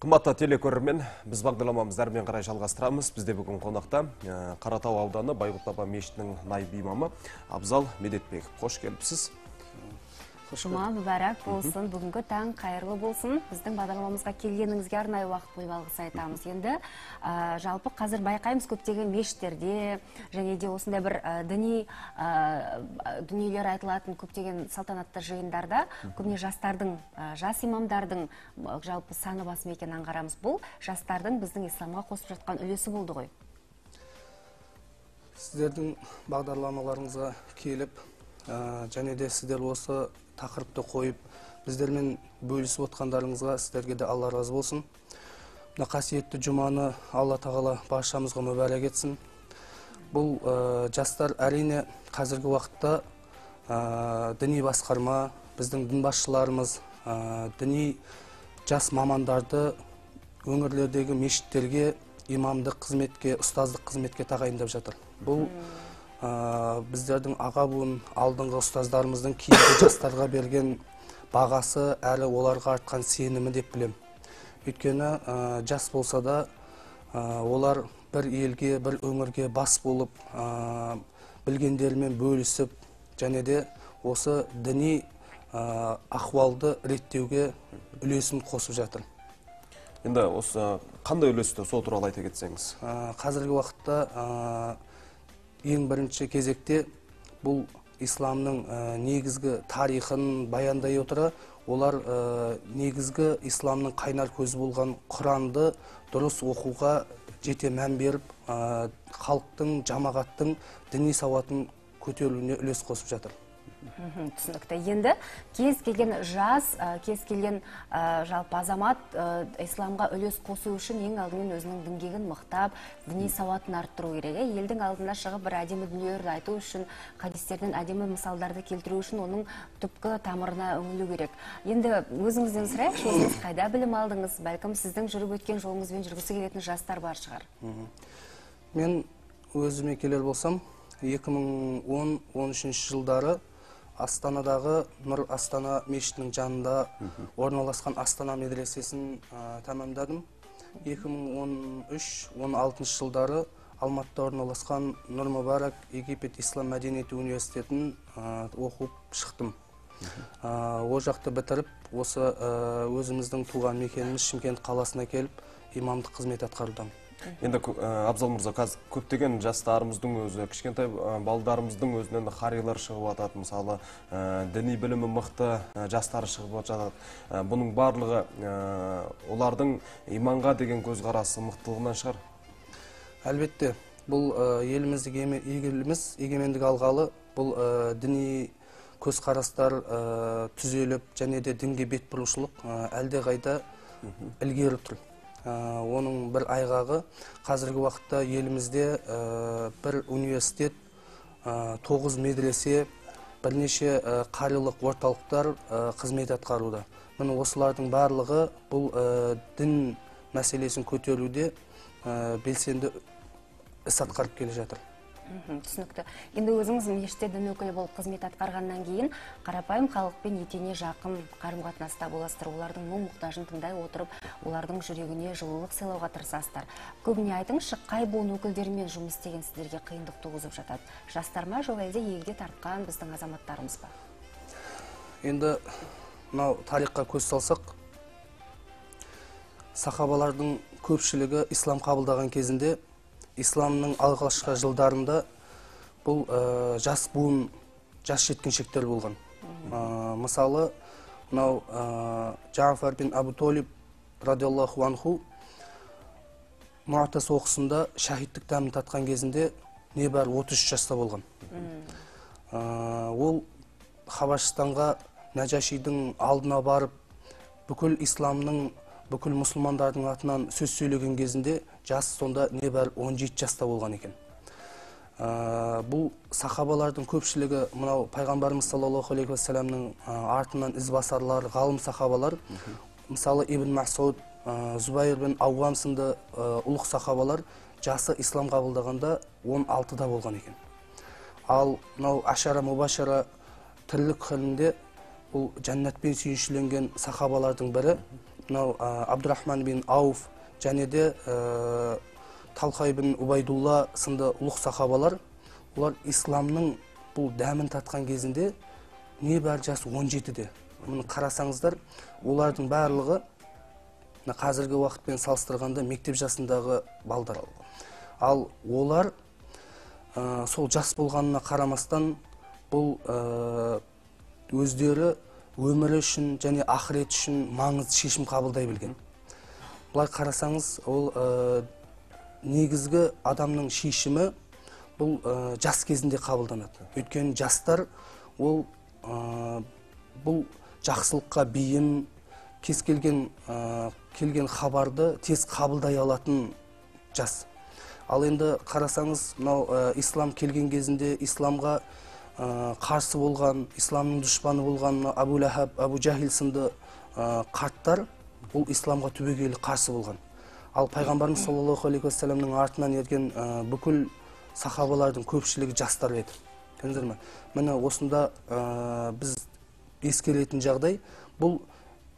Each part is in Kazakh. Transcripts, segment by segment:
Қымбатты телекөрермен, біз бағдарламамызды әрмен қарай жалғастырамыз. Бізде бүгін қонақта Қаратау ауданы Байғұт Баба мешітінің найб имамы Абзал Медетбеков. Қош келіпсіз. Жұма мүбәрәк болсын. Бүгінгі таң қайырлы болсын. Біздің бағдарламамызға келгеніңізге арнайы уақыт бөліп алғыс айтамыз. Енді ә, жалпы қазір байқаймыз көптеген мешіттерде және де осындай бір ә, діни ә, дүниелер айтылатын көптеген салтанатты жиындарда көбіне жастардың жас имамдардың жалпы саны басым екенін аңғарамыз. Бұл жастардың біздің исламға қосып жатқан үлесі болды ғой. Сіздердің бағдарламаларыңызға келіп және де сіздер осы тақырыпты қойып біздермен бөлісіп отқандарыңызға сіздерге де алла разы болсын. Мына қасиетті жұманы алла тағала баршамызға мүбәрәк етсін. Бұл ә, жастар әрине қазіргі уақытта ә, діни басқарма біздің дін басшыларымыз ә, діни жас мамандарды өңірлердегі мешіттерге имамдық қызметке ұстаздық қызметке тағайындап жатыр. Бұл біздердің аға буын алдыңғы ұстаздарымыздың кейінгі жастарға берген бағасы әрі оларға артқан сенімі деп білем. өйткені ә, жас болса да ә, олар бір елге бір өңірге бас болып ә, білгендерімен бөлісіп және де осы діни ахуалды реттеуге үлесін қосып жатыр Енді осы қандай үлесті сол туралы айта кетсеңіз. Қазіргі уақытта ең бірінші кезекте бұл исламның ә, негізгі тарихын баяндай отыра олар ә, негізгі исламның қайнар көзі болған құранды дұрыс оқуға жете мән беріп ә, халықтың жамағаттың діни сауатын көтеруіне үлес қосып жатыр. Түсінікті. Енді кез келген жас кез келген ә, жалпы азамат ә, исламға үлес қосу үшін ең алдымен өзінің діңгегін мықтап діни сауатын арттыру керек иә елдің алдына шығып бір әдемі дүниелерді айту үшін хадистерден әдемі мысалдарды келтіру үшін оның түпкі тамырына үңілу керек. Енді өзіңізден сұрайықшы өзіңіз қайда білім алдыңыз? Бәлкім сіздің жүріп өткен жолыңызбен жүргісі келетін жастар бар шығар. Мен өзіме келер болсам 2010-13 жылдары астанадағы нұр астана мешітінің жанында орналасқан астана медресесін ә, тәмамдадым. 2013-16 жылдары алматыда орналасқан нұр мүбарак египет ислам мәдениеті университетін ә, оқып шықтым. Ә, ол жақты бітіріп осы өзіміздің туған мекеніміз шымкент қаласына келіп имамдық қызмет атқарудамын. Енді ә, Абзал мырза, қазір көптеген жастарымыздың өзі, кішкентай ә, балдарымыздың өзінен қарилар шығып жатады, мысалы, ә, діни білімі мықты жастары шығып жатады. Бұның барлығы олардың иманға деген көзқарасы мықтылығынан шығар. әлбетте бұл еліміздік еліміз егемендік алғалы бұл діни көзқарастар түзеліп және де дінге бет бұрушылық әлдеқайда ілгері тұр оның бір айғағы қазіргі уақытта елімізде ә, бір университет ә, тоғыз медресе бірнеше ә, қарилық орталықтар ә, қызмет атқаруда. Міне осылардың барлығы бұл ә, дін мәселесін көтеруде ә, белсенді іс атқарып келе жатыр. Түсінікті. Енді өзіңіз мешітте дін өкілі болып қызмет атқарғаннан кейін қарапайым халықпен етене жақын қарым қатынаста боласыздар. Олардың мұң мұқтажын тыңдай отырып олардың жүрегіне жылулық сыйлауға тырысасыздар. Көбіне айтыңызшы қай буын өкілдерімен жұмыс істеген сіздерге қиындық туғызып жатады? Жастар ма жоқ әлде тартқан біздің азаматтарымыз ба? Енді мынау тарихқа көз салсақ сахабалардың көпшілігі ислам қабылдаған кезінде исламның алғашқы жылдарында бұл ә, жас буын жас жеткіншектер болған. Ә, мысалы мынау ә, джафар бин абу толиб радиаллаху анху мұата соғысында шахидтік дәмін татқан кезінде небәрі 33 жаста болған. Ә, ол хабашстанға нәжашидің алдына барып бүкіл исламның бүкіл мұсылмандардың атынан сөз сөйлеген кезінде жас сонда небәрі 17 жаста болған екен. Ә, бұл сахабалардың көпшілігі мынау пайғамбарымыз саллаллаху алейхи уассаламның ә, артынан ізбасарлар ғалым сахабалар. Мысалы ибн масуд ә, зубайр бен ауам сынды ә, ұлық сахабалар жасы ислам қабылдағанда 16-да болған екен. Ал мынау ашара мубашара тірлік халінде бұл жәннатпен сүйіншіленген сахабалардың бірі мынау абдурахман бин ауф және де талхай бин убайдулла сынды ұлық сахабалар олар исламның бұл дәмін татқан кезінде небәрі жасы 17-де мұны қарасаңыздар олардың барлығы мына қазіргі уақытпен салыстырғанда мектеп жасындағы балдар. Ал олар ә, сол жас болғанына қарамастан бұл ә, өздері өмірі үшін және ақырет үшін маңызды шешім қабылдай білген. Былай қарасаңыз ол ә, негізгі адамның шешімі бұл ә, жас кезінде қабылданады. Өйткені жастар ол ә, бұл жақсылыққа бейім кез келген ә, келген хабарды тез қабылдай алатын жас. Ал енді қарасаңыз мынау ә, ислам келген кезінде исламға қарсы болған исламның дұшпаны болған мына абу ләхаб абу жахил сынды ә, қарттар бұл исламға түбегейлі қарсы болған. Ал пайғамбарымыз саллаллаху алейхи уассаламның артынан ерген ә, бүкіл сахабалардың көпшілігі жастар еді. Көрдіңіздер ме? Міне осында ә, біз ескеретін жағдай бұл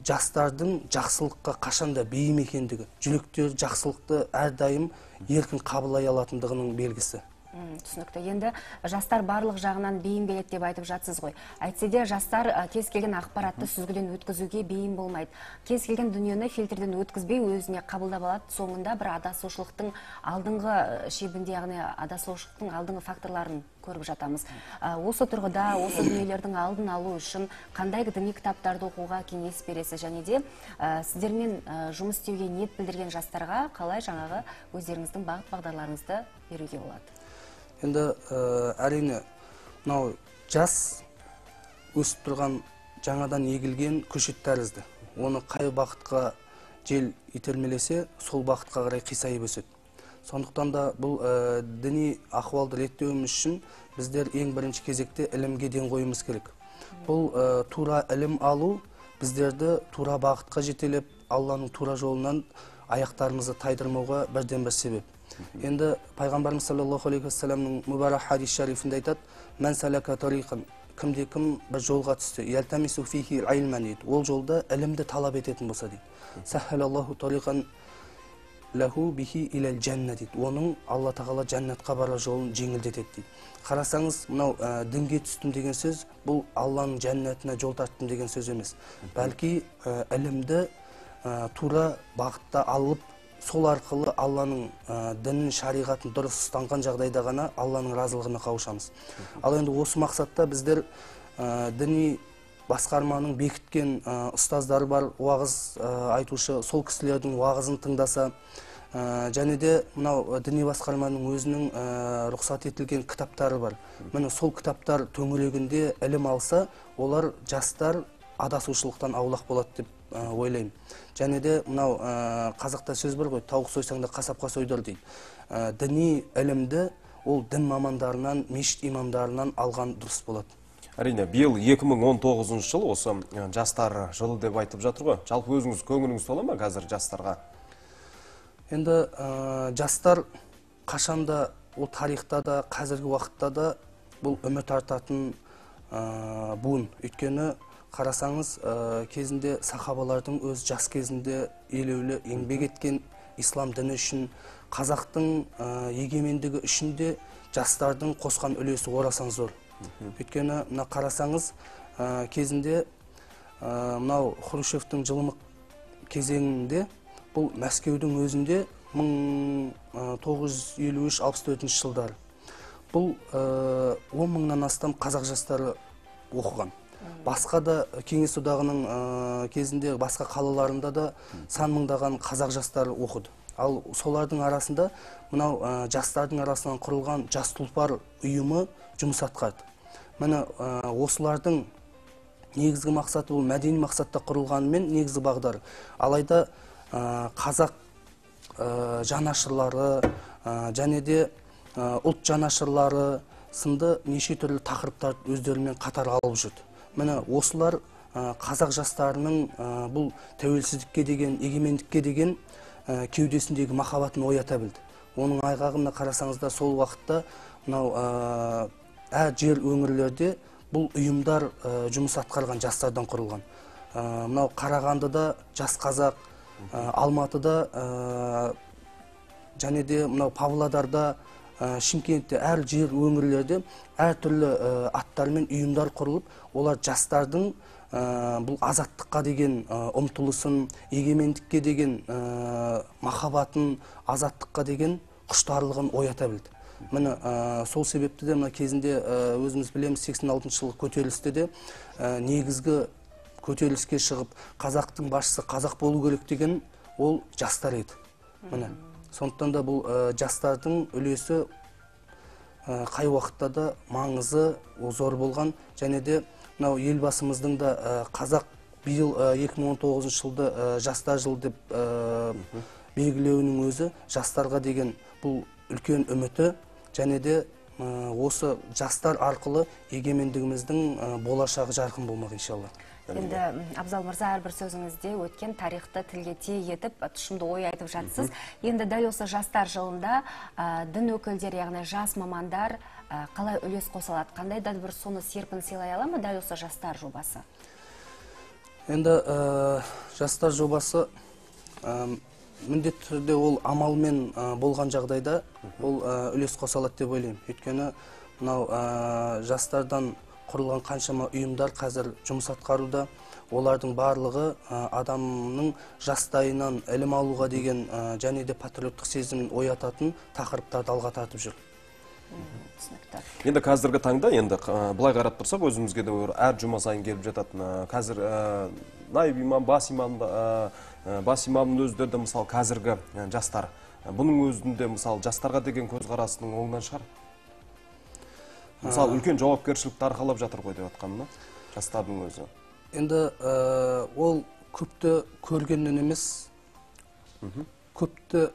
жастардың жақсылыққа қашанда бейім екендігі жүректері жақсылықты әрдайым еркін қабылдай алатындығының белгісі. Түсінікті. Енді жастар барлық жағынан бейім келеді деп айтып жатсыз ғой. Әйтсе де жастар кез келген ақпаратты сүзгіден өткізуге бейім болмайды. Кез келген дүниені фильтрден өткізбей өзіне қабылдап алады. Соңында бір адасушылықтың алдыңғы шебінде яғни адасушылықтың алдыңғы факторларын көріп жатамыз. Осы тұрғыда осы дүниелердің алдын алу үшін қандай діни кітаптарды оқуға кеңес бересіз? Және де ә, сіздермен жұмыс істеуге ниет білдірген жастарға қалай жаңағы өздеріңіздің бағыт бағдарларыңызды беруге болады? Енді ә, әрине мынау жас өсіп тұрған жаңадан егілген көшет тәрізді. Оны қай бағытқа жел итермелесе сол бағытқа қарай қисайып өседі. Сондықтан да бұл ә, діни ахуалды реттеуіміз үшін біздер ең бірінші кезекте ілімге ден қоюымыз керек. Бұл ә, тура ілім алу біздерді тура бағытқа жетелеп алланың тура жолынан аяқтарымызды тайдырмауға бірден бір себеп. Енді пайғамбарымыз саллаллаху алейхи уассаламның мүбарак хадис шарифінде айтады мән салака тариқан кімде кім бір жолға түсті ялтамису фихи айлман дейді ол жолда ілімді талап ететін болса дейді сахалаллаху тариқан лаху бихи илал жанна дейді оның алла тағала жәннатқа барар жолын жеңілдетеді дейді қарасаңыз мынау ә, дінге түстім деген сөз бұл алланың жәннатына жол тарттым деген сөз емес бәлки ә, ілімді тура бағытта алып сол арқылы алланың ә, дінін шариғатын дұрыс ұстанған жағдайда ғана алланың разылығына қауышамыз. Ал енді осы мақсатта біздер ә, діни басқарманың бекіткен ә, ұстаздары бар уағыз айтушы сол кісілердің уағызын тыңдаса ә, және де мынау діни басқарманың өзінің ә, рұқсат етілген кітаптары бар. Міне сол кітаптар төңірегінде ілім алса олар жастар адасушылықтан аулақ болады деп ойлаймын. Және де мынау қазақта сөз бар ғой тауық сойсаң да қасапқа сойдыр дейді. Діни ілімді ол дін мамандарынан мешіт имамдарынан алған дұрыс болады әрине биыл 2019 жыл осы жастар жылы деп айтып жатыр ғой. Жалпы өзіңіз көңіліңіз тола ма қазір жастарға? Енді ә, жастар қашанда ол тарихта да қазіргі уақытта да бұл үміт артатын ә, буын. Өйткені қарасаңыз ә, кезінде сахабалардың өз жас кезінде елеулі еңбек еткен ислам діні үшін қазақтың ә, егемендігі үшін де жастардың қосқан үлесі орасан зор. Өйткені мына қарасаңыз ә, кезінде ә, мынау хрущевтің жылымық кезеңінде бұл мәскеудің өзінде 1953-64 жылдары. Бұл ә, 10 мыңнан астам қазақ жастары оқыған. Басқа да кеңес одағының кезінде басқа қалаларында да сан мыңдаған қазақ жастары оқыды. Ал солардың арасында мынау жастардың арасынан құрылған жас тұлпар ұйымы жұмыс атқарды. Міне осылардың негізгі мақсаты бұл мәдени мақсатта құрылғанымен негізгі бағдары алайда қазақ жанашырлары және де ұлт жанашырлары сынды неше түрлі тақырыптарды өздерімен қатар алып жүрді міне осылар қазақ жастарының бұл тәуелсіздікке деген егемендікке деген кеудесіндегі махаббатын оята білді. Оның айғағына қарасаңыздар сол уақытта мынау әр жер өңірлерде бұл ұйымдар жұмыс атқарған жастардан құрылған. Мынау қарағандыда жас қазақ алматыда және де мынау павлодарда шымкентте әр жер өңірлерде әртүрлі ә, аттармен ұйымдар құрылып олар жастардың ә, бұл азаттыққа деген ұмтылысын егемендікке деген махаббатын азаттыққа деген құштарлығын оята білді. Міне сол себепті де мына кезінде өзіміз білеміз 86 жылғы көтерілісте де негізгі көтеріліске шығып қазақтың басшысы қазақ болу керек деген ол жастар еді. Міне сондықтан да бұл ә, жастардың үлесі ә, қай уақытта да маңызы зор болған. Және де мынау елбасымыздың да ә, қазақ биыл ә, 2019 жылды ә, жастар жылы деп ә, белгілеуінің өзі жастарға деген бұл үлкен үміті. Және де осы жастар арқылы егемендігіміздің ә, болашағы жарқын болмақ иншалла. Енді абзал мырза әрбір сөзіңізде өткен тарихты тілге тиек етіп тұшымды ой айтып жатсыз. Енді дәл осы жастар жылында ә, дін өкілдері яғни жас мамандар ә, қалай үлес қоса алады? Қандай да бір соны серпін сыйлай ала ма дәл осы жастар жобасы? Енді ә, жастар жобасы міндетті түрде ол амалмен ә, болған жағдайда ол ә, үлес қоса алады деп ойлаймын. Өйткені мынау ә, жастардан құрылған қаншама ұйымдар қазір жұмыс атқаруда. Олардың барлығы ә, адамның жастайынан ілім алуға деген ә, және де патриоттық сезімін оятатын тақырыптарды алға тартып жүр. түсінікті. Енді қазіргі таңда енді былай қарап тұрсақ өзімізге де әр жұма сайын келіп жататын қазір ә, наиб имам бас имам бас имамның өздері де мысалы қазіргі ә, жастар. Ә, бұның өзінде мысалы жастарға деген көзқарасының оңынан шығар. Мысалы үлкен жауапкершілікті арқалап жатыр ғой деп жатқанмын жастардың өзі. Енді ә, ол көпті көргеннен емес көпті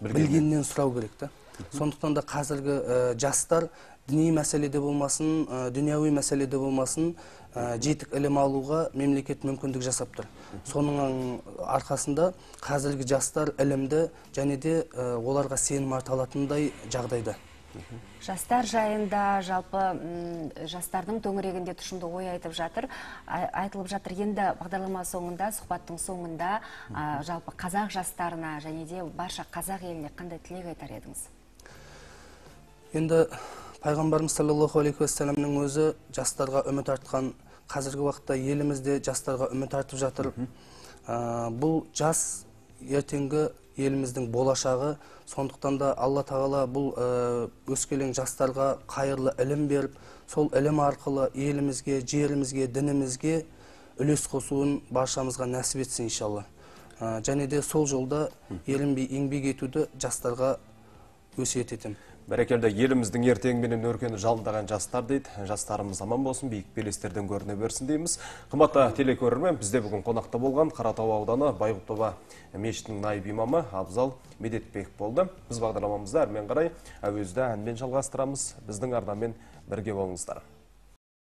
білгеннен. сұрау керек та. Сондықтан да қазіргі ә, жастар діни мәселеде болмасын ә, дүнияуи мәселеде болмасын ә, жетік ілім алуға мемлекет мүмкіндік жасап тұр. Соның арқасында қазіргі жастар ілімді және де ә, оларға сенім арта алатындай жағдайда. Жастар жайында жалпы жастардың төңірегінде тұшымды ой айтып жатыр. Ай- айтылып жатыр. Енді бағдарлама соңында сұхбаттың соңында жалпы қазақ жастарына және де барша қазақ еліне қандай тілек айтар едіңіз? Енді пайғамбарымыз саллаллаху алейхи уассаламның өзі жастарға үміт артқан қазіргі уақытта елімізде жастарға үміт артып жатыр. Ә, бұл жас ертеңгі еліміздің болашағы. Сондықтан да алла тағала бұл ә, өскелең жастарға қайырлы ілім беріп сол ілім арқылы елімізге жерімізге дінімізге үлес қосуын баршамызға нәсіп етсін иншалла. Ә, және де сол жолда ерінбей еңбек етуді жастарға өсиет етемін. Бәрекелді еліміздің ертеңменен өркені жалындаған жастар дейді. Жастарымыз аман болсын биік белестерден көріне берсін дейміз. Қымбатты телекөрермен бізде бүгін қонақта болған қаратау ауданы байғұттоба мешітінің наиб имамы абзал медетбек болды. Біз бағдарламамызды әрмен қарай әуезді әнмен жалғастырамыз. Біздің арнамен бірге болыңыздар.